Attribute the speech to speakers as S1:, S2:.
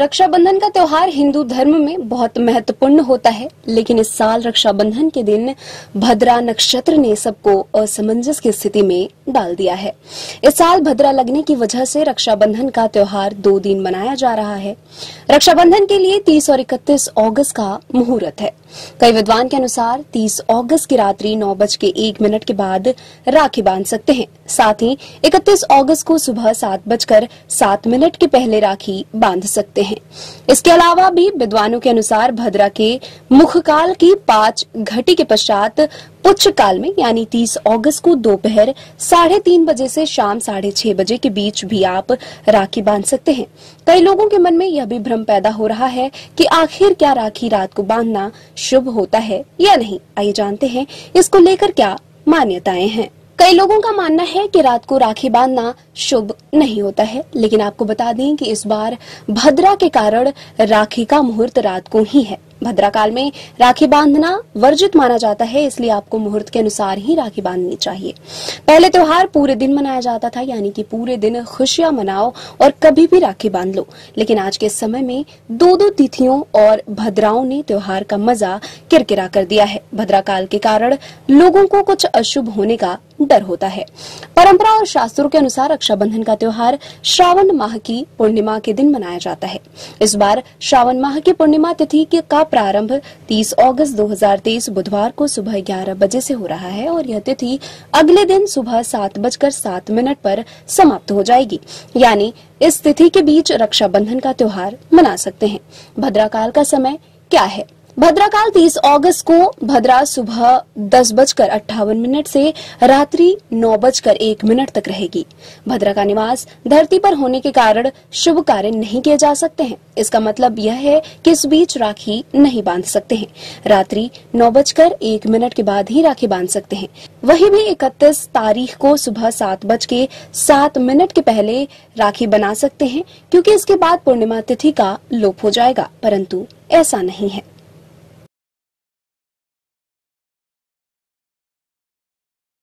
S1: रक्षाबंधन का त्योहार हिंदू धर्म में बहुत महत्वपूर्ण होता है, लेकिन इस साल रक्षाबंधन के दिन भद्रा नक्षत्र ने सबको असमंजस की स्थिति में डाल दिया है। इस साल भद्रा लगने की वजह से रक्षाबंधन का त्योहार दो दिन मनाया जा रहा है। रक्षाबंधन के लिए 30 और 31 अगस्त का मुहूर्त है। कई विद्वान के अनुसार 30 अगस्त की रात्रि नौ बज के एक मिनट के बाद राखी बाँध सकते हैं। साथ ही 31 अगस्त को सुबह सात बजकर सात मिनट के पहले राखी बाँध सकते हैं। इसके अलावा भी विद्वानों के अनुसार भद्रा के मुखकाल की पाँच घटी के पश्चात पुच्छ काल में, यानी 30 अगस्त को दोपहर साढ़े तीन बजे से शाम साढ़े छह बजे के बीच भी आप राखी बाँध सकते हैं। कई लोगों के मन में यह भी भ्रम पैदा हो रहा है कि आखिर क्या राखी रात को बांधना शुभ होता है या नहीं। आइए जानते हैं इसको लेकर क्या मान्यताएँ हैं। कई लोगों का मानना है कि रात को राखी बांधना शुभ नहीं होता है, लेकिन आपको बता दें कि इस बार भद्रा के कारण राखी का मुहूर्त रात को ही है। भद्रा काल में राखी बांधना वर्जित माना जाता है, इसलिए आपको मुहूर्त के अनुसार ही राखी बांधनी चाहिए। पहले त्योहार पूरे दिन मनाया जाता था, यानी कि पूरे दिन खुशियाँ मनाओ और कभी भी राखी बाँध लो। लेकिन आज के समय में दो दो तिथियों और भद्राओं ने त्योहार का मज़ा किरकिरा कर दिया है। भद्राकाल के कारण लोगों को कुछ अशुभ होने का डर होता है। परंपरा और शास्त्रों के अनुसार रक्षाबंधन का त्योहार श्रावण माह की पूर्णिमा के दिन मनाया जाता है। इस बार श्रावण माह की पूर्णिमा तिथि का प्रारंभ 30 अगस्त 2023 बुधवार को सुबह 11 बजे से हो रहा है और यह तिथि अगले दिन सुबह सात बजकर सात मिनट पर समाप्त हो जाएगी। यानी इस तिथि के बीच रक्षाबंधन का त्योहार मना सकते हैं। भद्राकाल का समय क्या है? भद्राकाल 30 अगस्त को भद्रा सुबह दस बजकर अट्ठावन मिनट से रात्रि नौ बजकर एक मिनट तक रहेगी। भद्रा का निवास धरती पर होने के कारण शुभ कार्य नहीं किए जा सकते हैं। इसका मतलब यह है कि इस बीच राखी नहीं बाँध सकते हैं। रात्रि नौ बजकर एक मिनट के बाद ही राखी बाँध सकते हैं। वही भी इकतीस तारीख को सुबह सात बज के सात मिनट के पहले राखी बना सकते हैं, क्योंकि इसके बाद पूर्णिमा तिथि का लोप हो जाएगा, परंतु ऐसा नहीं है।